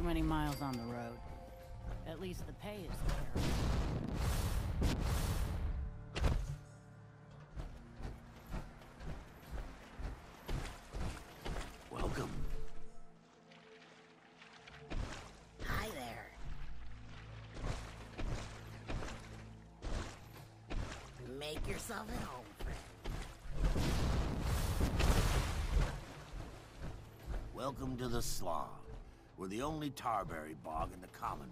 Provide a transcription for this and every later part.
too many miles on the road. At least the pay is there. Welcome. Hi there. Make yourself at home, friend. Welcome to the Slog. We're the only Tarberry bog in the Common.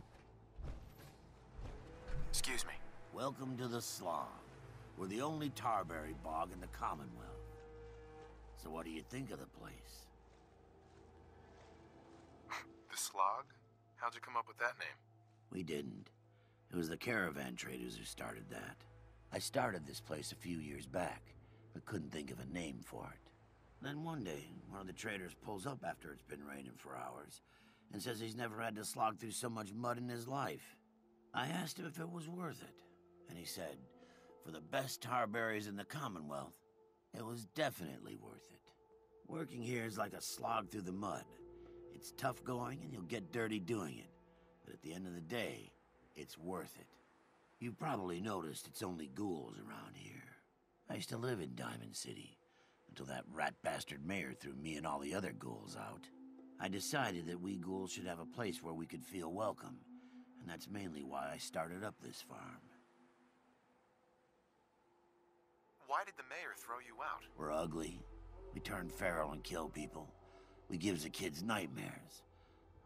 Excuse me. Welcome to the Slog. We're the only Tarberry bog in the Commonwealth. So what do you think of the place? The Slog? How'd you come up with that name? We didn't. It was the caravan traders who started that. I started this place a few years back, but couldn't think of a name for it. Then one day, one of the traders pulls up after it's been raining for hours and says he's never had to slog through so much mud in his life. I asked him if it was worth it, and he said, for the best tarberries in the Commonwealth, it was definitely worth it. Working here is like a slog through the mud. It's tough going and you'll get dirty doing it, but at the end of the day, it's worth it. You've probably noticed it's only ghouls around here. I used to live in Diamond City until that rat bastard mayor threw me and all the other ghouls out. I decided that we ghouls should have a place where we could feel welcome, and that's mainly why I started up this farm. Why did the mayor throw you out? We're ugly. We turn feral and kill people. We gives the kids nightmares.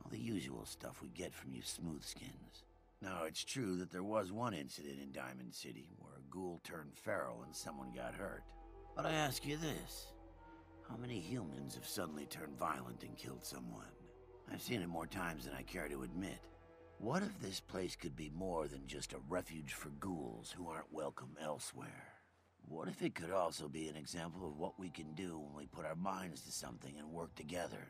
All the usual stuff we get from you smoothskins. Now, it's true that there was one incident in Diamond City where a ghoul turned feral and someone got hurt. But I ask you this. How many humans have suddenly turned violent and killed someone? I've seen it more times than I care to admit. What if this place could be more than just a refuge for ghouls who aren't welcome elsewhere? What if it could also be an example of what we can do when we put our minds to something and work together?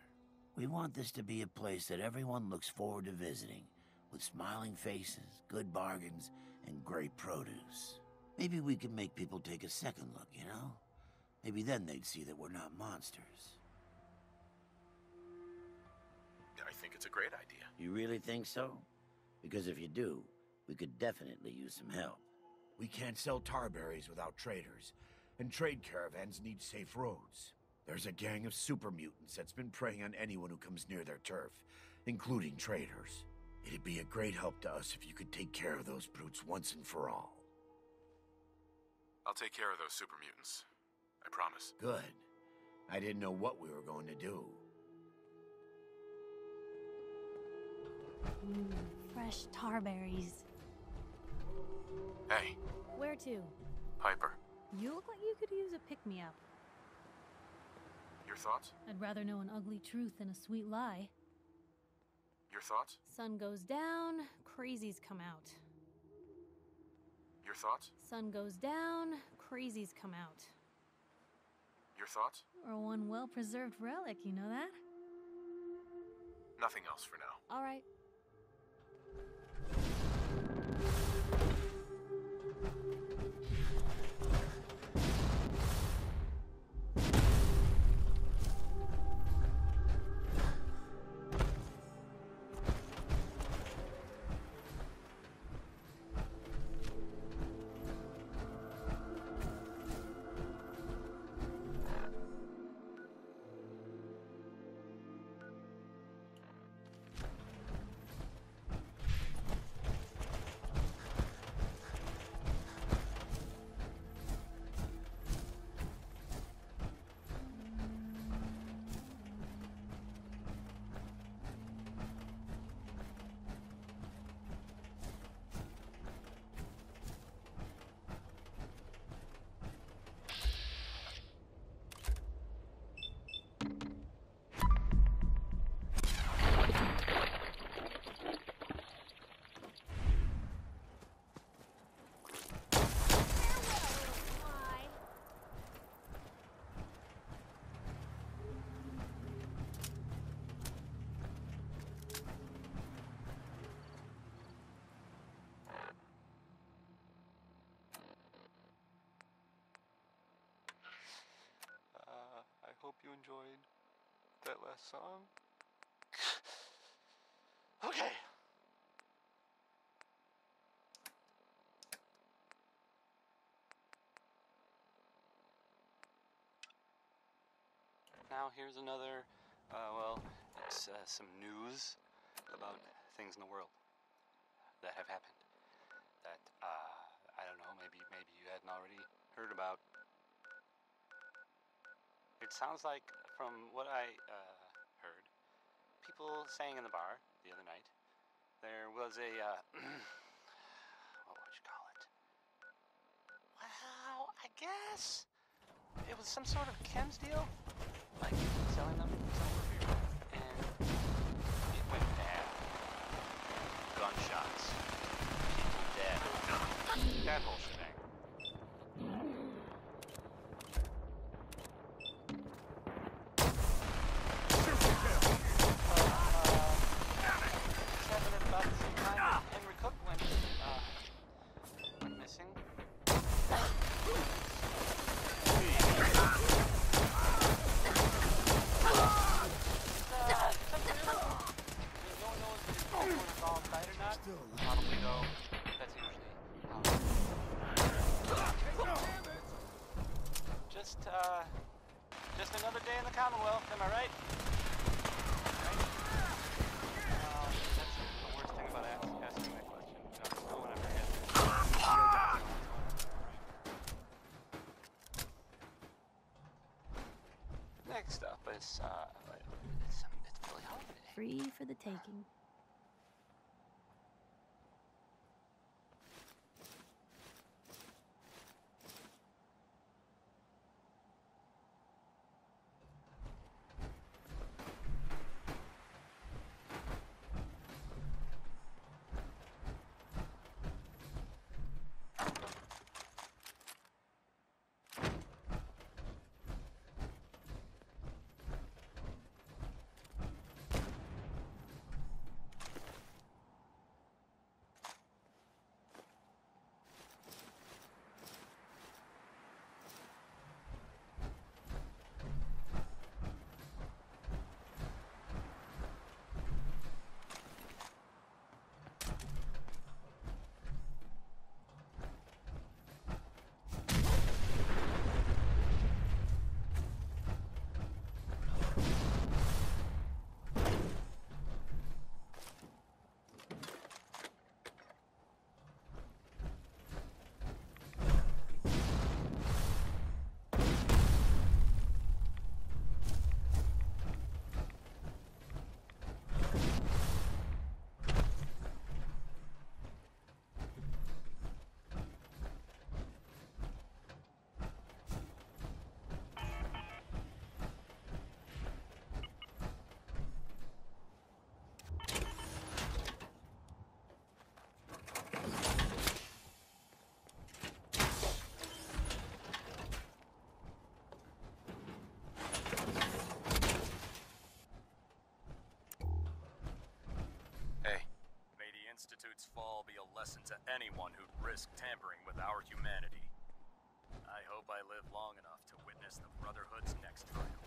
We want this to be a place that everyone looks forward to visiting, with smiling faces, good bargains, and great produce. Maybe we can make people take a second look, you know? Maybe then they'd see that we're not monsters. I think it's a great idea. You really think so? Because if you do, we could definitely use some help. We can't sell tarberries without traders, and trade caravans need safe roads. There's a gang of super mutants that's been preying on anyone who comes near their turf, including traders. It'd be a great help to us if you could take care of those brutes once and for all. I'll take care of those super mutants. I promise. Good. I didn't know what we were going to do. Ooh, fresh tarberries. Hey, Where to? Piper. You look like you could use a pick-me-up. Your thoughts? I'd rather know an ugly truth than a sweet lie. Your thoughts? Sun goes down, crazies come out. Your thoughts? Sun goes down, crazies come out. Your thoughts? Or one well-preserved relic, you know that? Nothing else for now. All right. That last song. Okay. Now here's another, uh, well, it's uh, some news about things in the world that have happened that uh, I don't know, maybe maybe you hadn't already heard about. It sounds like, from what I uh, heard, people saying in the bar the other night, there was a uh, what would you call it? Well, I guess it was some sort of chems deal, like selling them some beer, and it went bad. Gunshots, people dead, that whole shebang. happened at about the same time that Henry Cooke went, uh, went missing. Uh, something really- I mean, no one knows if his girlfriend is all tight or not. Probably though. That's usually how it is. Just, uh, just another day in the Commonwealth, am I right? Right? Uh, that's the worst thing about asking that question. No, no one ever. Next up is, uh, it's, um, it's Billie Holiday. Free for the taking. Lesson to anyone who'd risk tampering with our humanity. I hope I live long enough to witness the Brotherhood's next trial.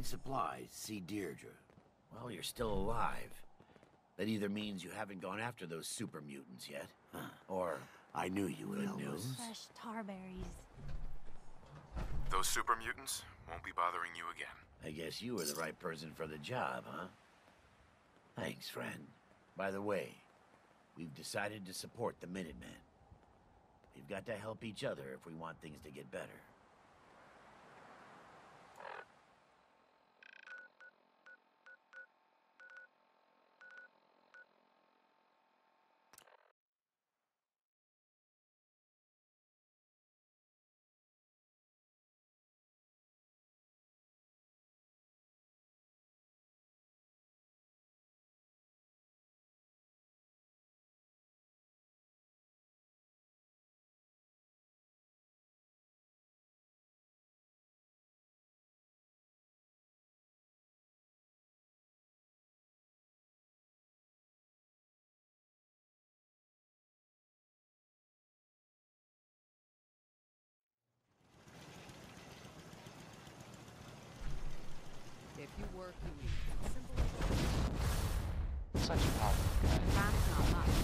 Need supplies, see Deirdre. Well, you're still alive. That either means you haven't gone after those super mutants yet, or I knew you would, Good news. Fresh tarberries. Those super mutants won't be bothering you again. I guess you were the right person for the job, huh? Thanks, friend. By the way, we've decided to support the Minutemen. We've got to help each other if we want things to get better. If you work, you eat. Simple as Such a positive guy. That's not much.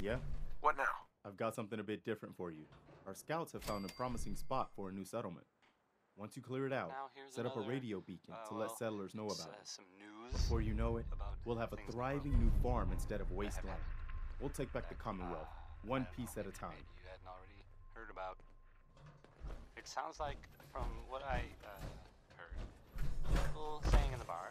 Yeah, What now? I've got something a bit different for you. Our scouts have found a promising spot for a new settlement. Once you clear it out, set up a radio beacon uh, to well, let settlers know about uh, it. Some news. Before you know it, we'll have a things in the thriving new farm instead of wasteland. We'll take back the Commonwealth, uh, one piece at a time. You hadn't already heard about. It sounds like, from what I uh, heard, people saying in the bar